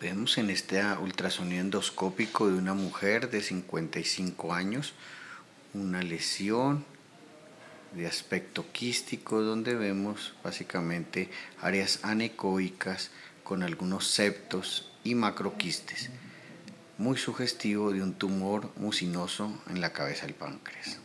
Vemos en este ultrasonido endoscópico de una mujer de 55 años una lesión de aspecto quístico donde vemos básicamente áreas anecoicas con algunos septos y macroquistes, muy sugestivo de un tumor mucinoso en la cabeza del páncreas.